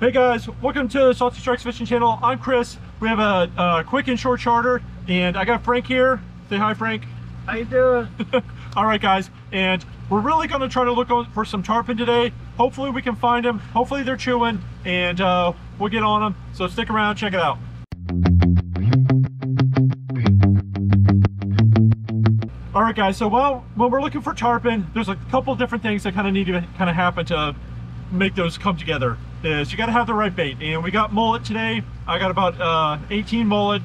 Hey guys, welcome to the Salty Strikes Fishing Channel. I'm Chris. We have a, a quick inshore charter, and I got Frank here. Say hi, Frank. How you doing? All right, guys, and we're really going to try to look for some tarpon today. Hopefully we can find them. Hopefully they're chewing, and uh, we'll get on them. So stick around, check it out. All right, guys, so while, when we're looking for tarpon, there's a couple different things that kind of need to kind of happen to make those come together. Is you got to have the right bait, and we got mullet today. I got about uh, 18 mullet,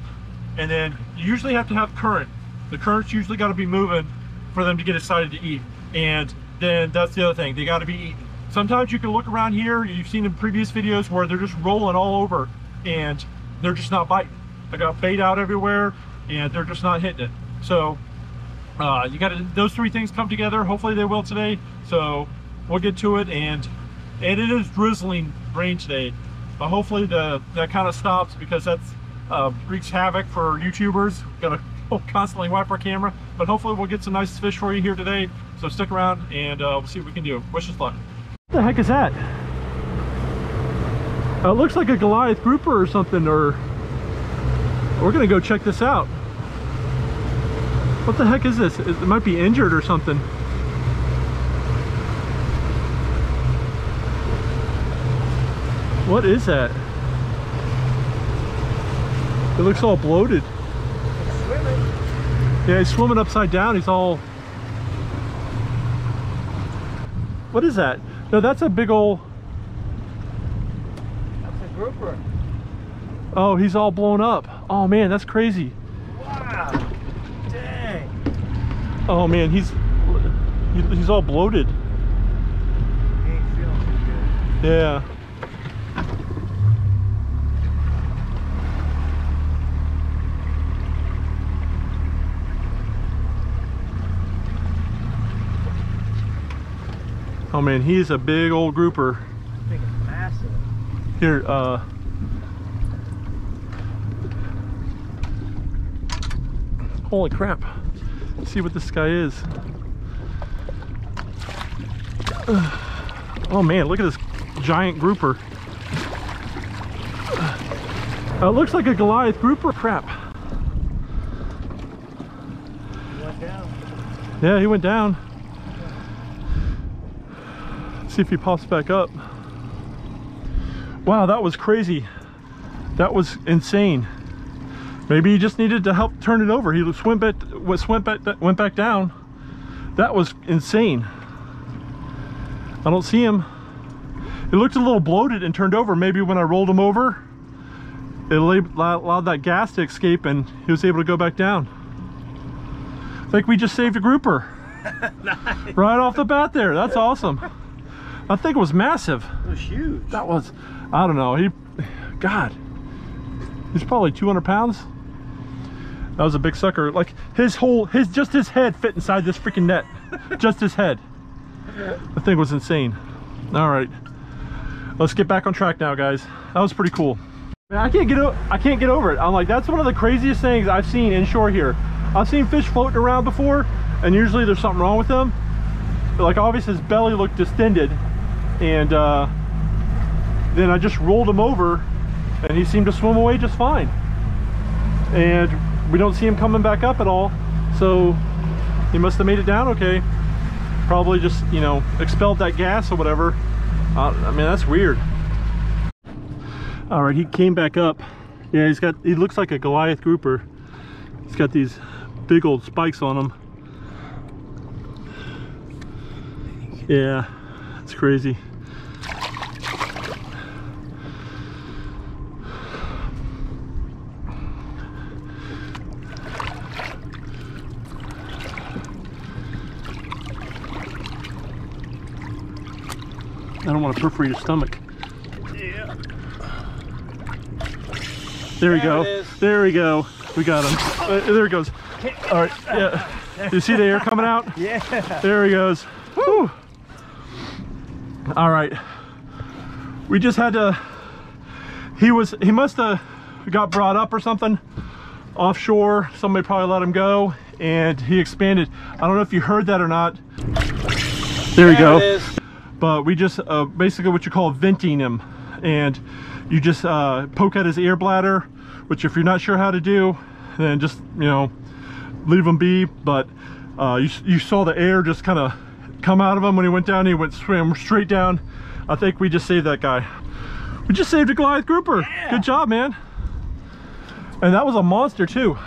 and then you usually have to have current. The current's usually got to be moving for them to get excited to eat, and then that's the other thing. They got to be eaten. Sometimes you can look around here. You've seen in previous videos where they're just rolling all over, and they're just not biting. I got bait out everywhere, and they're just not hitting it. So uh, you got to those three things come together hopefully they will today so we'll get to it and it is drizzling rain today but hopefully the that kind of stops because that's uh, wreaks havoc for youtubers gonna constantly wipe our camera but hopefully we'll get some nice fish for you here today. So stick around and uh, we'll see what we can do. Wish us luck. What the heck is that? Uh, it looks like a goliath grouper or something or we're gonna go check this out. What the heck is this? It might be injured or something. What is that? It looks all bloated. He's swimming. Yeah, he's swimming upside down. He's all... What is that? No, that's a big old... That's a grouper. Oh, he's all blown up. Oh man, that's crazy. Wow. Dang. Oh man, he's he's all bloated. He ain't feeling too good. Yeah. Man, he's a big old grouper. I think it's massive. Here, uh Holy crap. Let's see what this guy is. Oh man, look at this giant grouper. Uh, it looks like a Goliath grouper. Crap. He went down. Yeah, he went down. See if he pops back up. Wow, that was crazy. That was insane. Maybe he just needed to help turn it over. He swim back, went back, went back down. That was insane. I don't see him. It looked a little bloated and turned over. Maybe when I rolled him over, it allowed that gas to escape and he was able to go back down. I think we just saved a grouper. nice. Right off the bat there. That's awesome. I think it was massive. It was huge. That was, I don't know. He, God, he's probably 200 pounds. That was a big sucker. Like his whole, his just his head fit inside this freaking net. just his head. The thing was insane. All right, let's get back on track now, guys. That was pretty cool. Man, I can't get I can't get over it. I'm like, that's one of the craziest things I've seen inshore here. I've seen fish floating around before, and usually there's something wrong with them. But like obviously his belly looked distended, and uh, then I just rolled him over, and he seemed to swim away just fine. And we don't see him coming back up at all, so he must have made it down okay. Probably just you know expelled that gas or whatever. Uh, I mean that's weird. All right he came back up. Yeah he's got he looks like a Goliath grouper. He's got these big old spikes on him. Yeah it's crazy don't want to perforate your stomach. Yeah. There we go. There we go. We got him. Uh, there he goes. All right. Yeah. You see the air coming out? Yeah. There he goes. Woo. All right. We just had to. He was. He must have got brought up or something offshore. Somebody probably let him go, and he expanded. I don't know if you heard that or not. There we go. But we just uh, basically what you call venting him and you just uh, poke at his air bladder, which if you're not sure how to do, then just, you know, leave him be. But uh, you, you saw the air just kind of come out of him when he went down. He went swim straight down. I think we just saved that guy. We just saved a Goliath grouper. Yeah. Good job, man. And that was a monster too.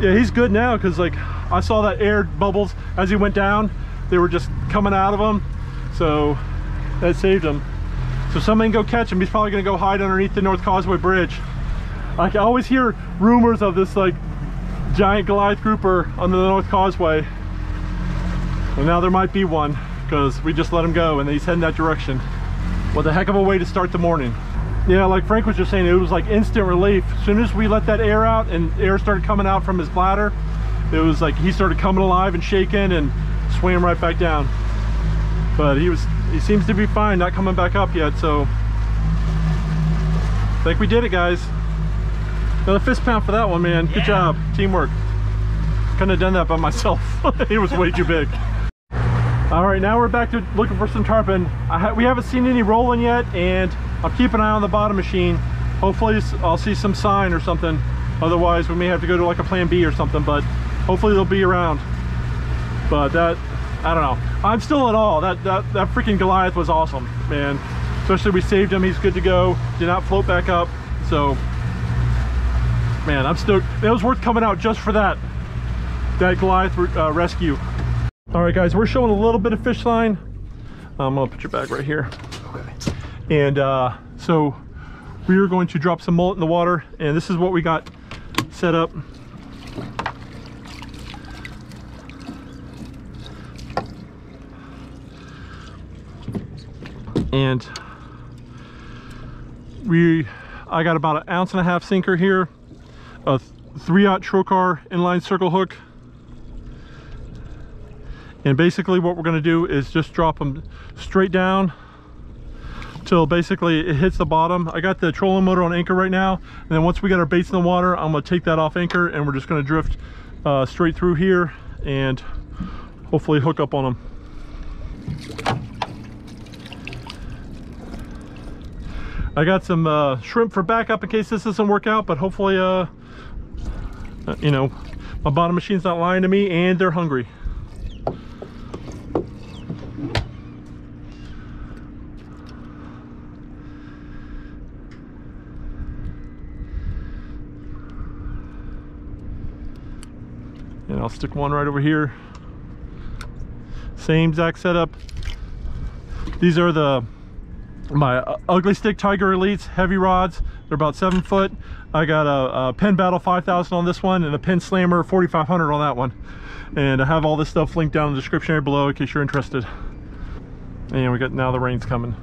Yeah, he's good now because like I saw that air bubbles as he went down. They were just coming out of him. So that saved him. So somebody can go catch him. He's probably gonna go hide underneath the North Causeway Bridge. I always hear rumors of this like giant Goliath grouper under the North Causeway. Well, now there might be one because we just let him go and he's heading that direction. What a heck of a way to start the morning. Yeah, like Frank was just saying, it was like instant relief. As soon as we let that air out and air started coming out from his bladder, it was like he started coming alive and shaking and swam right back down. But he was, he seems to be fine, not coming back up yet, so. I think we did it, guys. Another fist pound for that one, man. Good job, teamwork. Couldn't have done that by myself. he was way too big. All right, now we're back to looking for some tarpon. I ha we haven't seen any rolling yet, and I'll keep an eye on the bottom machine. Hopefully I'll see some sign or something. Otherwise, we may have to go to like a plan B or something, but hopefully they'll be around. But that, I don't know. I'm still at all. That, that, that freaking Goliath was awesome, man. Especially we saved him, he's good to go. Did not float back up, so man, I'm stoked. It was worth coming out just for that, that Goliath uh, rescue. All right, guys, we're showing a little bit of fish line. I'm gonna put your bag right here. Okay. And uh, so we are going to drop some mullet in the water, and this is what we got set up. And we, I got about an ounce and a half sinker here, a three aught trocar inline circle hook, and basically what we're going to do is just drop them straight down till basically it hits the bottom. I got the trolling motor on anchor right now. And then once we get our baits in the water, I'm going to take that off anchor and we're just going to drift uh, straight through here and hopefully hook up on them. I got some uh, shrimp for backup in case this doesn't work out, but hopefully, uh, uh, you know, my bottom machine's not lying to me and they're hungry. And I'll stick one right over here. Same exact setup. These are the my uh, Ugly Stik Tiger Elites heavy rods. They're about seven foot. I got a, a Penn Battle 5000 on this one and a Penn Slammer 4500 on that one. And i have all this stuff linked down in the description area below in case you're interested. And we got now the rain's coming.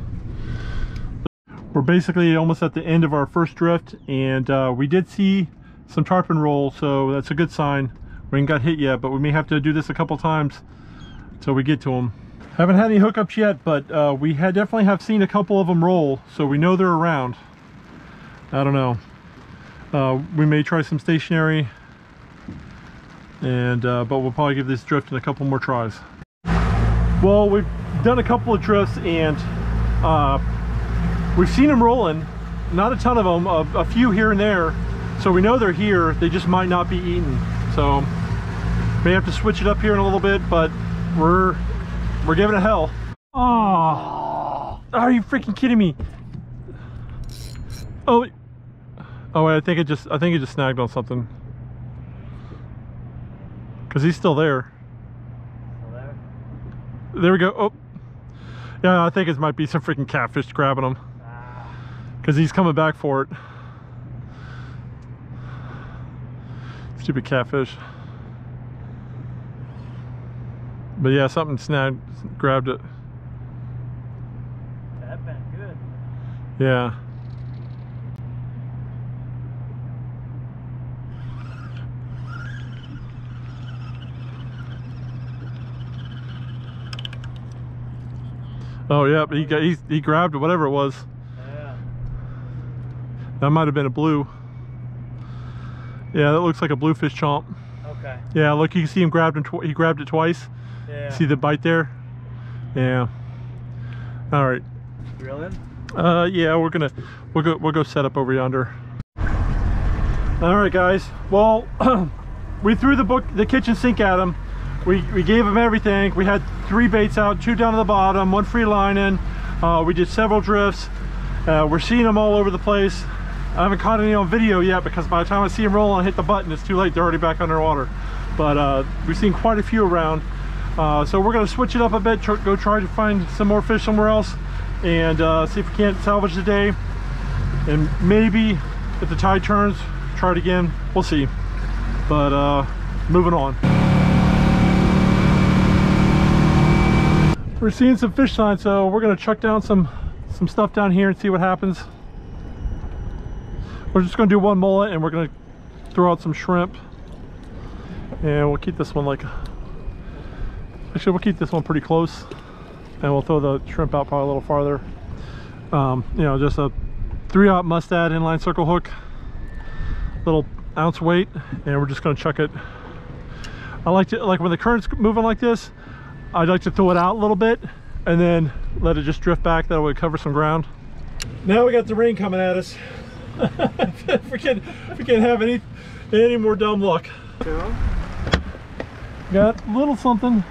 We're basically almost at the end of our first drift and uh, we did see some tarpon roll so that's a good sign. We ain't got hit yet but we may have to do this a couple times until we get to them haven't had any hookups yet, but uh, we had definitely have seen a couple of them roll, so we know they're around. I don't know. Uh, we may try some stationary, and uh, but we'll probably give this drift in a couple more tries. Well, we've done a couple of drifts, and uh, we've seen them rolling. Not a ton of them, a, a few here and there. So we know they're here. They just might not be eaten. So may have to switch it up here in a little bit, but we're we're giving it hell. Oh, are you freaking kidding me? Oh, oh wait, I think it just, I think it just snagged on something. Cause he's still there. So there. There we go. Oh, yeah, I think it might be some freaking catfish grabbing him. Ah, Cause he's coming back for it. Stupid catfish. But yeah, something snagged, grabbed it. that been good. Yeah. Oh yeah, he got he, he grabbed it, whatever it was. Yeah. That might have been a blue. Yeah, that looks like a bluefish chomp. Okay. Yeah, look, you can see him grabbed him. He grabbed it twice. Yeah. See the bite there? Yeah. All right. Drilling? Uh, yeah, we're gonna we'll go we'll go set up over yonder. All right, guys. Well, we threw the book the kitchen sink at him. We we gave him everything. We had three baits out, two down to the bottom, one free line in. Uh, we did several drifts. Uh, we're seeing them all over the place. I haven't caught any on video yet because by the time I see them roll and hit the button, it's too late. They're already back underwater. But uh, we've seen quite a few around. Uh, so we're gonna switch it up a bit, tr go try to find some more fish somewhere else and uh, see if we can't salvage the day. And maybe if the tide turns, try it again. We'll see. But uh, moving on. We're seeing some fish signs, so we're gonna chuck down some some stuff down here and see what happens. We're just gonna do one mullet and we're gonna throw out some shrimp. And we'll keep this one like, actually we'll keep this one pretty close. And we'll throw the shrimp out probably a little farther. Um, you know, just a three aught Mustad inline circle hook, little ounce weight, and we're just gonna chuck it. I like to, like when the current's moving like this, I'd like to throw it out a little bit and then let it just drift back. That way cover some ground. Now we got the rain coming at us. if, we can, if we can't have any, any more dumb luck. Got a little something.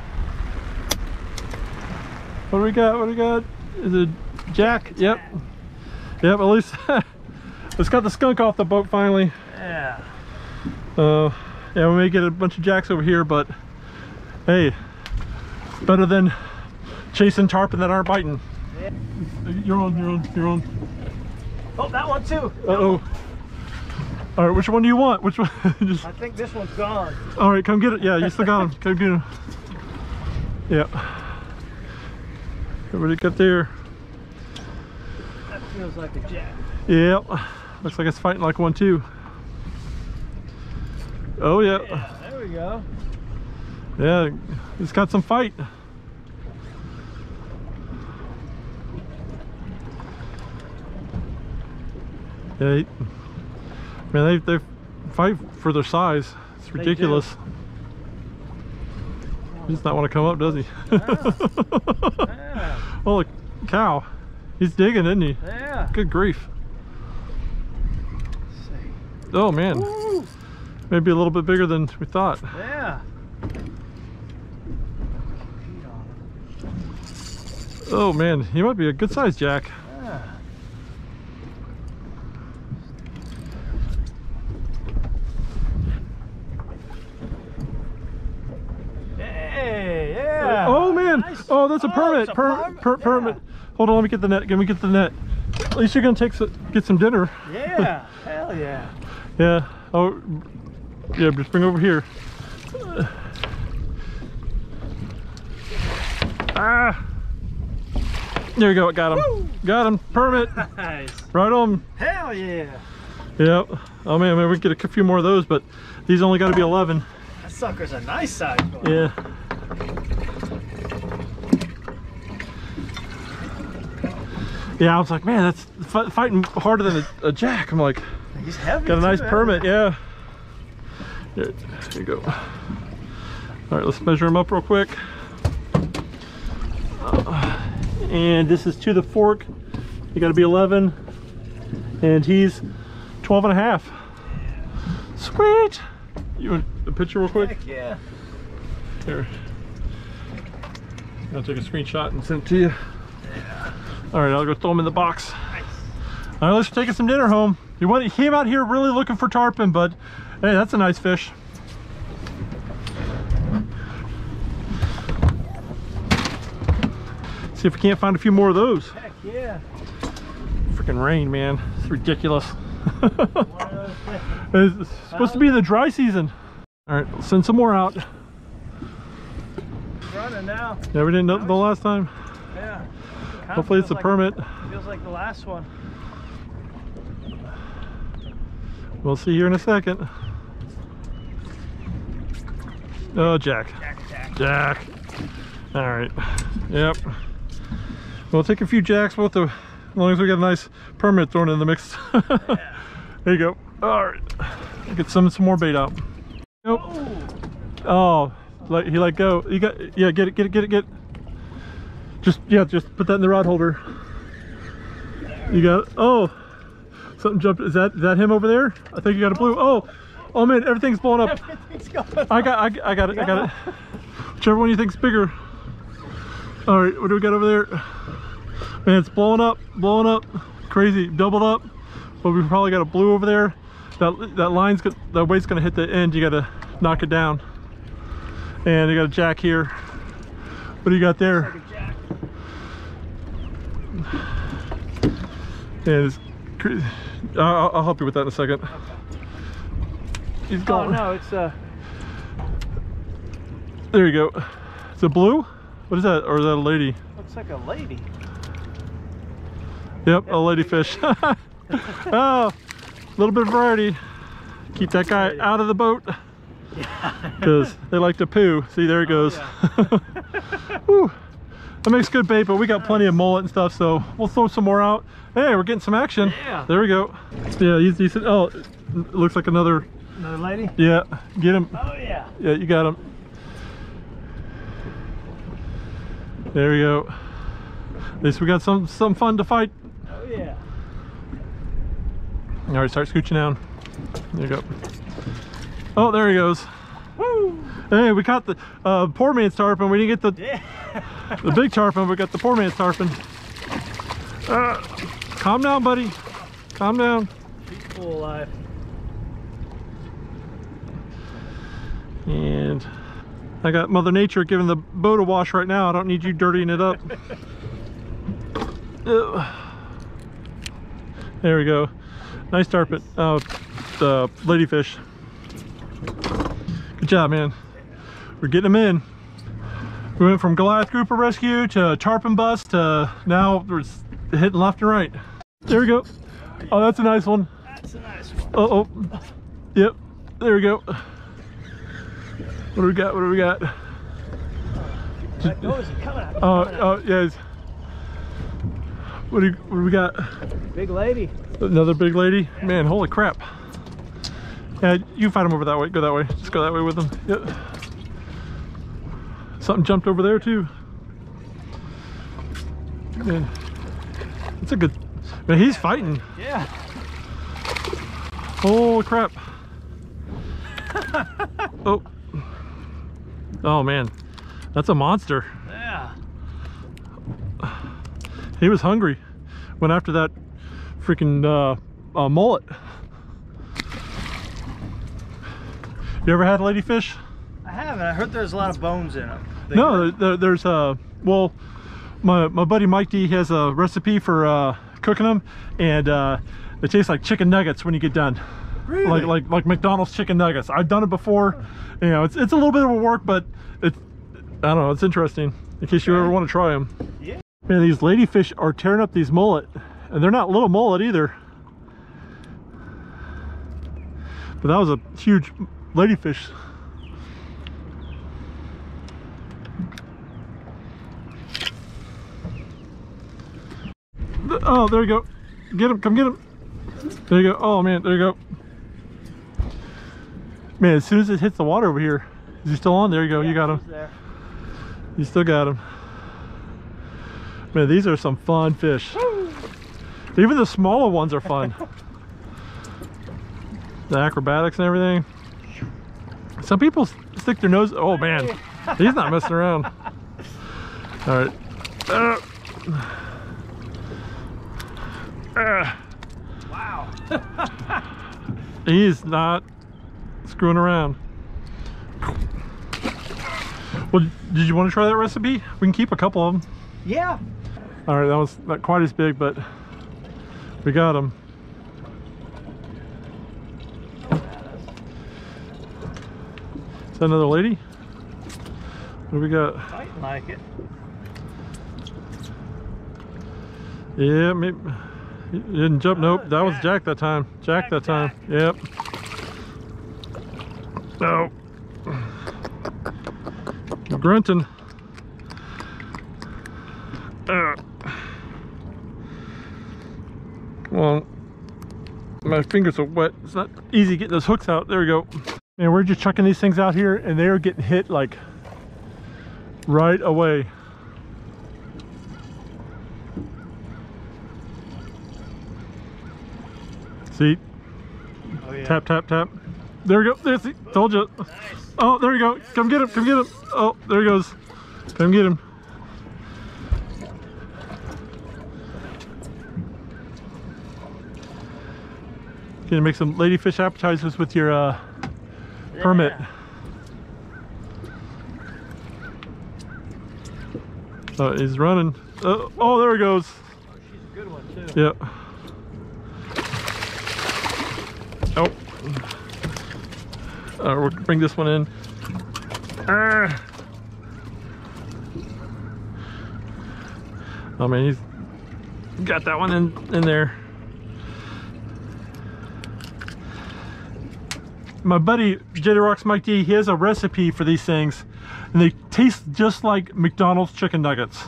What do we got? What do we got? Is it Jack? Yep. Yep, at least it's got the skunk off the boat finally. Yeah. Uh, yeah, we may get a bunch of jacks over here, but hey, better than chasing tarpon that aren't biting. Yeah. You're on, you're on, you're on. Oh, that one too. Uh-oh. All right, which one do you want? Which one? Just, I think this one's gone. all right, come get it. Yeah, you still got him. Come get him. Yeah. Everybody got there. That feels like a jack. Yep. Looks like it's fighting like one too. Oh yeah. Yeah, there we go. Yeah, it's got some fight. Yeah, he- man, they they fight for their size. It's ridiculous. He does not want to come up, does he? Yeah. Holy cow, he's digging, isn't he? Yeah. Good grief. Oh man, Woo. maybe a little bit bigger than we thought. Yeah. Oh man, he might be a good sized jack. Yeah. Hey, yeah. Oh man! Nice. Oh, that's a Oh, permit. it's a Per, permit? per, permit. Hold on, let me get the net. Let me get the net. At least you're gonna take some, get some dinner. Yeah. Hell yeah. Yeah. Oh, yeah. Just bring over here. Ah. There you go. Got him. Woo. Got him. Permit. Nice. right on. Hell yeah. Yep. Oh man, maybe we can get a few more of those, but these only got to be 11. That sucker's a nice size. Yeah. Yeah, I was like, man, that's fi- fighting harder than a, a jack. I'm like, He's heavy. got a nice too, permit, yeah. Here, here you go. All right, let's measure him up real quick. Uh, and this is to the fork. You got to be 11, and he's 12 and a half. Sweet. You want a picture real quick? Heck yeah. Here. I'll take a screenshot and send it to you. All right, I'll go throw them in the box. Nice. All right, let's take some dinner home. He, went, he came out here really looking for tarpon, but hey, that's a nice fish. See if we can't find a few more of those. Heck yeah. Freaking rain, man. It's ridiculous. One of those things. it's supposed to be the dry season. All right, send some more out. Running now. Never didn't know the last time. Yeah. Hopefully it's a like- permit. Feels like the last one. We'll see here in a second. Oh, Jack. Jack, Jack. Jack. All right. Yep. We'll take a few jacks with the, as long as we get a nice permit thrown in the mix. there you go. All right. Get some some more bait out. Nope. Oh, Oh, like he let go. You got yeah. Get it. Get it. Get it. Get. It. Just yeah. Just put that in the rod holder. You got oh something jumped. Is that is that him over there? I think you got a blue. Oh, oh man, everything's blowing up. Everything's I got I, I got it. I got it. Whichever one you think's bigger. All right, what do we got over there? Man, it's blowing up, blowing up, crazy, doubled up. But we probably got a blue over there. That that line's got that weight's gonna hit the end. You gotta knock it down. And you got a jack here. What do you got there? Like a jack. Yeah, it's cra- I'll, I'll help you with that in a second. He's Oh no, it's uh There you go. It's a blue? What is that? Or is that a lady? looks like a lady. Yep, a lady fish. oh, a little bit of variety. Keep that guy out of the boat because they like to poo. See, there he goes. Whew. That makes good bait, but we got plenty of mullet and stuff, so we'll throw some more out. Hey, we're getting some action. Yeah. There we go. Yeah, he's decent. Oh, it looks like another. Another lady? Yeah, get him. Oh yeah. Yeah, you got him. There we go. At least we got some some fun to fight. Oh yeah. All right, start scooching down. There you go. Oh, there he goes. Woo! Hey, we caught the uh, poor man's tarpon. We didn't get the Yeah. The big tarpon. We got the poor man's tarpon. Uh, calm down, buddy. Calm down. She's full alive. And I got Mother Nature giving the boat a wash right now. I don't need you dirtying it up. There we go. Nice tarpon. Oh, the ladyfish. Good job, man. We're getting them in. We went from Goliath Grouper Rescue to Tarpon Bust to now we're hitting left and right. There we go. Oh, that's a nice one. That's a nice one. Uh oh. Yep. There we go. What do we got? What do we got? That goes coming out. Oh, out. oh, yes. What do, you, what do we got? Big lady. Another big lady? Man, holy crap. Yeah, you find them over that way. Go that way. Just go that way with them. Yep. Something jumped over there too. Man, it's a good. Man, he's fighting. Yeah. Holy crap. oh. Oh man. That's a monster. Yeah. He was hungry. Went after that freaking uh, uh, mullet. You ever had ladyfish? I haven't. I heard there's a lot of bones in them. No, there, there's a well, my my buddy Mike D has a recipe for uh, cooking them, and uh, they taste like chicken nuggets when you get done. Really? Like like like McDonald's chicken nuggets. I've done it before. You know, it's it's a little bit of a work, but it's I don't know. It's interesting. In case you ever want to try them. Yeah. Man, these ladyfish are tearing up these mullet, and they're not little mullet either. But that was a huge ladyfish. Oh, there you go. Get him, come get him. There you go. Oh man, there you go. Man, as soon as it hits the water over here, is he still on? There you go. you got him. There. You still got him. Man, these are some fun fish. Even the smaller ones are fun. the acrobatics and everything. Some people stick their nose. Oh man, he's not messing around. All right. Uh, uh, Wow. he's not screwing around. Well, did you want to try that recipe? We can keep a couple of them. Yeah. All right, that was not quite as big, but we got them. Is that another lady? What do we got? Fighting like it. Yeah, maybe. He didn't jump. Nope, that was Jack. That time. Jack that time. Yep. No. Grunting. Uh. Well, my fingers are wet. It's not easy getting those hooks out. There we go. Man, we're just chucking these things out here and they are getting hit like right away. See, Oh yeah. tap, tap, tap. There we go. There, see, told you. Nice. Oh, there we go. Come get him. Come get him. Oh, there he goes. Come get him. Gonna make some ladyfish appetizers with your uh, permit. Oh, he's running. Oh, oh, there he goes. Oh, she's a good one too. Yep. Oh. Uh, we'll bring this one in. Ah. Oh man, he's got that one in in there. My buddy JD Rocks Mike D, he has a recipe for these things, and they taste just like McDonald's chicken nuggets.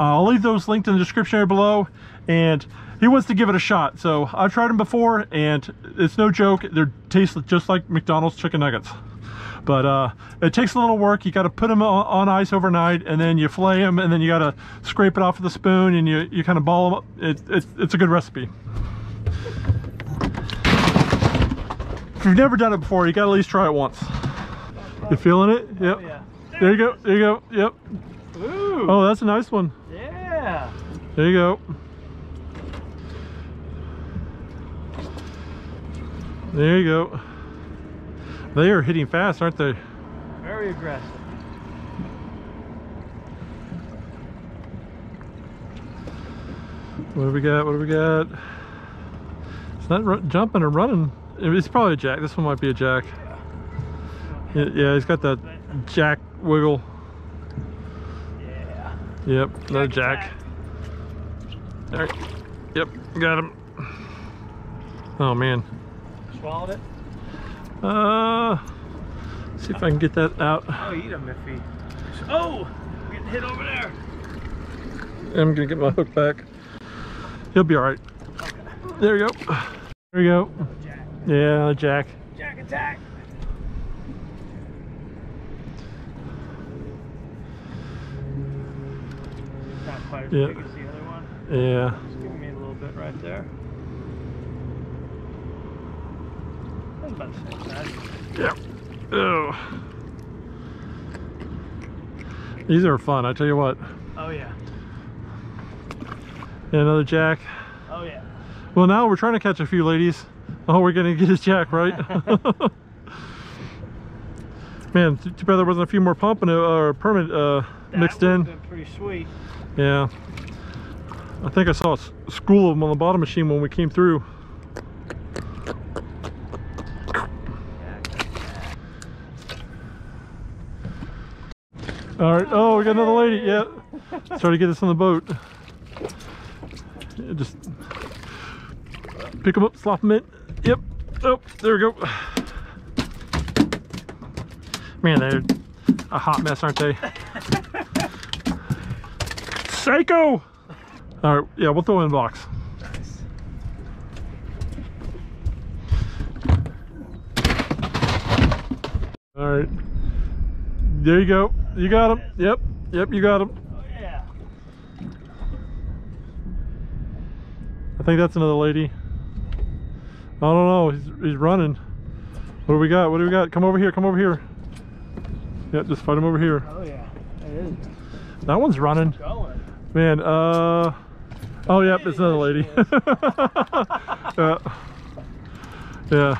Uh, I'll leave those linked in the description below, and he wants to give it a shot. So I've tried them before, and it's no joke. They taste just like McDonald's chicken nuggets. But uh, it takes a little work. You got to put them on, ice overnight, and then you flay them, and then you got to scrape it off with a spoon, and you, you kind of ball them up. It, it's it's a good recipe. If you've never done it before, you got to at least try it once. You feeling it? Yep. Oh yeah. There you go. There you go. Yep. Ooh. Oh, that's a nice one. Yeah. There you go. There you go. They are hitting fast, aren't they? Very aggressive. What do we got? What do we got? It's not jumping or running. It's probably a jack. This one might be a jack. Yeah, yeah, he's got that jack wiggle. Yeah. Yep, another jack. There. Yep, got him. Oh man. Swallowed it. Uh, see if I can get that out. Oh, eat him if he. Oh, getting hit over there. I'm gonna get my hook back. He'll be all right. There you go. There you go. Jack. Yeah, jack. Jack attack. Not quite as Yeah. big as the other one. Yeah. Just giving me a little bit right there. That's about the same size. Yep. Oh. These are fun, I tell you what. Oh yeah. Yeah, another jack. Oh yeah. Well, now we're trying to catch a few ladies. Oh, we're gonna get his jack, right? Man, too bad there wasn't a few more pumping uh, or permit uh, mixed in. Been pretty sweet. Yeah. I think I saw a school of them on the bottom machine when we came through. All right. Oh, we got another lady. Yeah. Try to get us on the boat. Yeah, just pick them up, slop them in. Yep. Oh, there we go. Man, they're a hot mess, aren't they? Psycho! All right, yeah, we'll throw in a box. Nice. All right. There you go. You got him. Yep. Yep, you got him. Oh yeah. I think that's another lady. I don't know. He's, he's running. What do we got? What do we got? Come over here. Come over here. Yep, just fight him over here. Oh yeah. It is. That one's running. Man, uh... Oh, yep, it's another lady. yeah. Yeah.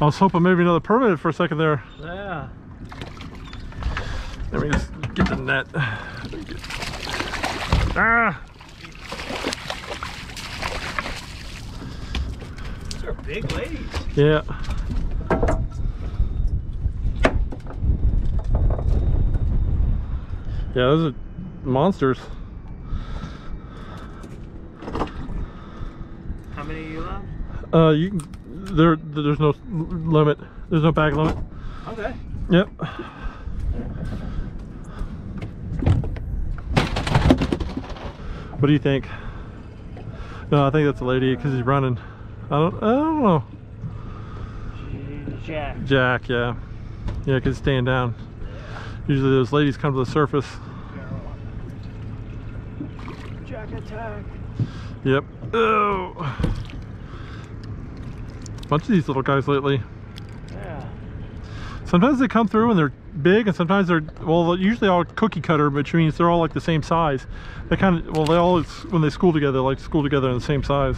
I was hoping maybe another permit for a second there. Yeah. Let me just get the net. Ah! These are big ladies. Yeah. Yeah, those are monsters. How many are you allowed? Uh, you can, there, there's no limit. There's no bag limit. Okay. Yep. What do you think? No, I think that's a lady because he's running. I don't. I don't know. Jack. Jack, yeah, yeah, because staying down. Usually those ladies come to the surface. Jack attack. Yep. Oh. bunch of these little guys lately. Yeah. Sometimes they come through and they're big, and sometimes they're well, they're usually all cookie cutter, which means they're all like the same size. They kind of well, they all when they school together, like school together in the same size.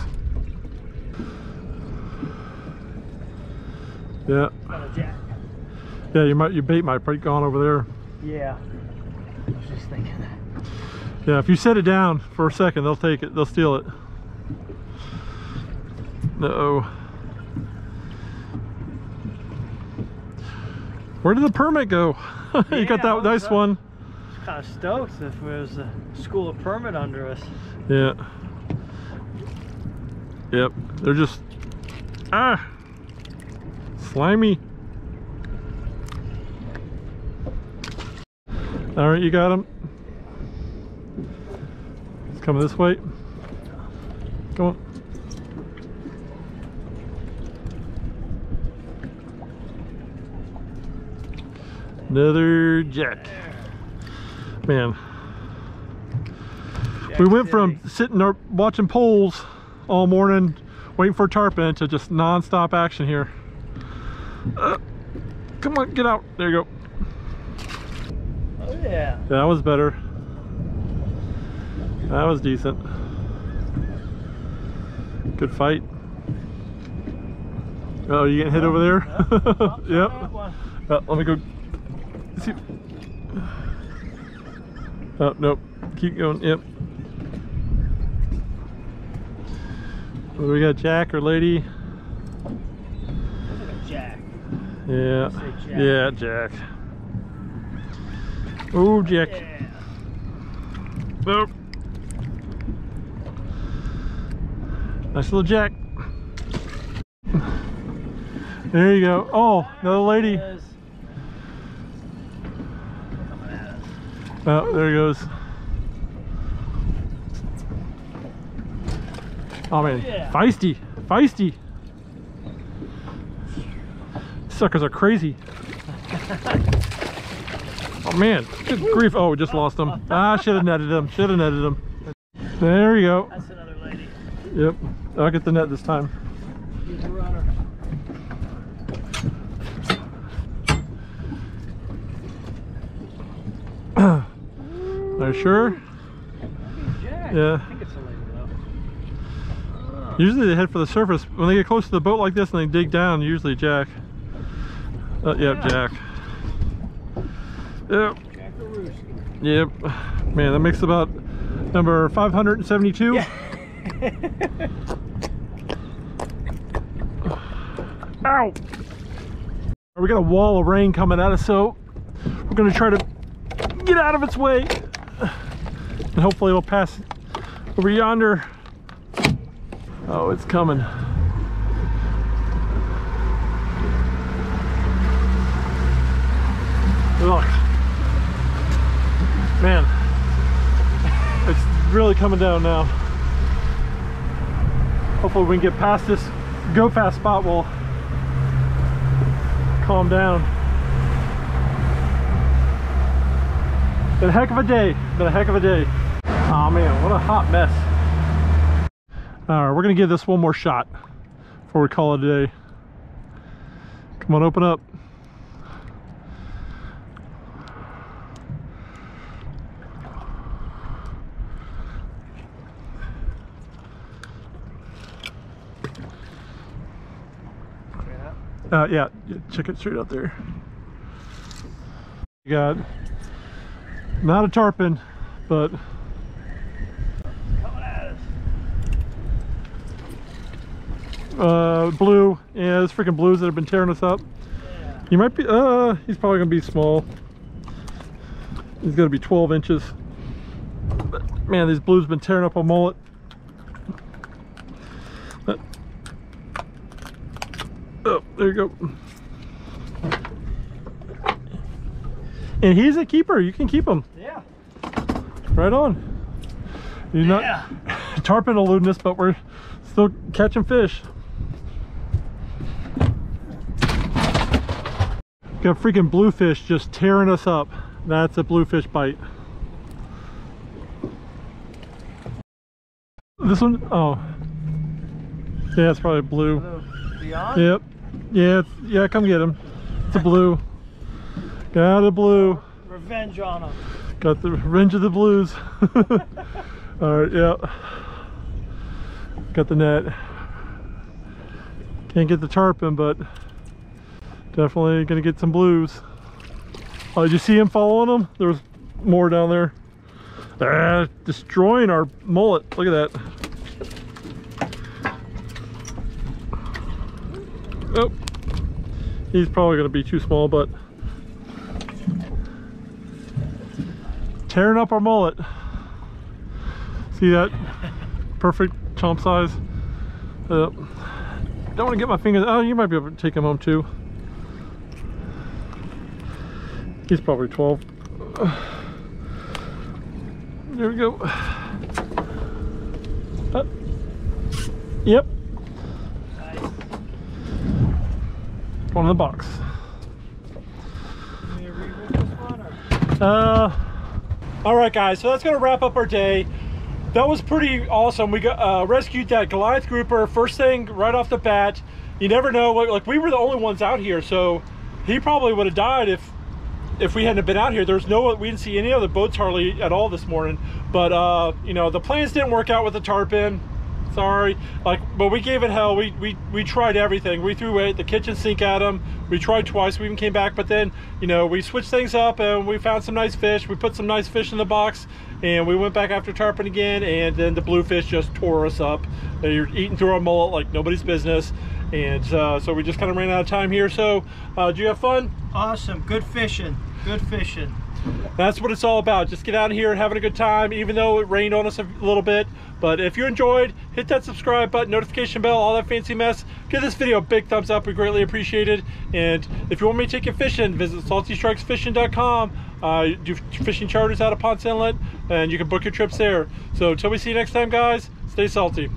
Yeah, Got a jack. yeah. You might your bait might be gone over there. Yeah. I was just thinking that. Yeah, if you set it down for a second, they'll take it. They'll steal it. Uh-oh. Where did the permit go? you got that nice up? one. Kind of stoked if there was a school of permit under us. Yeah. Yep. They're just ah slimy. All right, you got him. He's coming this way. Come on. Another jack. Man, Jack we went from sitting there watching poles all morning, waiting for tarpon to just non-stop action here. Uh, come on, get out. There you go. Oh yeah. That was better. That was decent. Good fight. Oh, you getting hit over there? Yep. Uh, let me go. Oh, nope. Keep going. Yep. What do we got, Jack or lady? Like jack. Yeah. Jack. Yeah, Jack. Oh, Jack. Yeah. Nope. Nice little Jack. There you go. Oh, another lady. Yes. Coming at us. Oh, there he goes. Oh man, Yeah. feisty, feisty. Suckers are crazy. oh man, good grief. Oh, we just lost him. Ah, should have netted him. Should have netted him. There you go. That's another lady. Yep, I'll get the net this time. He's a runner. Are you sure? Yeah. I think it's a lady though. Ah. Usually they head for the surface. When they get close to the boat like this and they dig down, usually Jack. Uh, yep, Yeah. Jack. Yep. Yep. Man, that makes about number 572. Yeah. Ow! We got a wall of rain coming at us, so we're gonna try to get out of its way. And hopefully we'll pass over yonder. Oh, it's coming. Look. Man. It's really coming down now. Hopefully we can get past this go fast spot we'll calm down. Been a heck of a day. Been a heck of a day. Oh man, what a hot mess. All right, we're gonna give this one more shot before we call it a day. Come on, open up. Uh, yeah, check it straight out there. Got not a tarpon, but Coming at us. Uh, blue. Yeah, there's freaking blues that have been tearing us up. Yeah. He might be, uh, he's probably gonna be small. He's gonna be 12 inches. But, man, these blues been tearing up a mullet. Uh, Oh, there you go. And he's a keeper. You can keep him Yeah. right on. You're not tarpon eluding us, but we're still catching fish. Got freaking bluefish just tearing us up. That's a bluefish bite. This one, oh. Yeah, it's probably blue. Yep. Yeah, it's, yeah, come get him. It's a blue. Got a blue. Revenge on him. Got the revenge of the blues. All right, yeah. Got the net. Can't get the tarpon, but definitely gonna get some blues. Oh, did you see him following them? There was more down there. Ah, destroying our mullet. Look at that. Oh, he's probably gonna be too small, but tearing up our mullet. See that? Perfect chomp size. Uh, don't want to get my fingers. Oh, you might be able to take him home too. He's probably 12. There we go. Uh, yep, Nice. one in the box. You need to reroute this one or? Uh, all right, guys. So that's gonna wrap up our day. That was pretty awesome. We got uh, rescued that Goliath grouper first thing right off the bat. You never know. Like we were the only ones out here, so he probably would have died if if we hadn't been out here. There's no we didn't see any other boats hardly at all this morning. But uh, you know the plans didn't work out with the tarpon. Sorry, like, but we gave it hell. We we we tried everything. We threw it, the kitchen sink at them. We tried twice. We even came back, but then you know we switched things up and we found some nice fish. We put some nice fish in the box, and we went back after tarpon again. And then the bluefish just tore us up. They're eating through our mullet like nobody's business. And uh, so we just kind of ran out of time here. So, uh, did you have fun? Awesome. Good fishing. Good fishing. That's what it's all about. Just get out here and having a good time, even though it rained on us a little bit. But if you enjoyed, hit that subscribe button, notification bell, all that fancy mess. Give this video a big thumbs up. We greatly appreciate it. And if you want me to take you fishing, visit saltystrikesfishing.com. Uh, do fishing charters out of Ponce Inlet, and you can book your trips there. So until we see you next time, guys, stay salty.